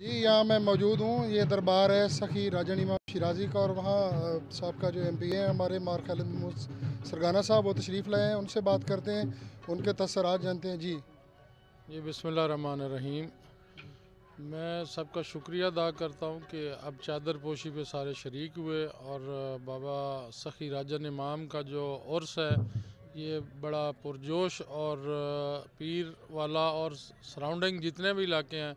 जी, यहाँ मैं मौजूद हूँ। ये दरबार है सखी राजन इमाम शिराजी का और वहाँ साहब का जो एम पी है, हमारे मार खालिद सरगाना साहब, वो तशरीफ़ लाए हैं, उनसे बात करते हैं, उनके तसरात जानते हैं। जी। जी बिस्मिल्लाह रहीम मैं सबका शुक्रिया अदा करता हूँ कि अब चादर पोशी पे सारे शरीक हुए और बाबा सखी राजन इमाम का जो उर्स है, ये बड़ा पुरजोश और पीर वाला और सराउंडिंग जितने भी इलाके हैं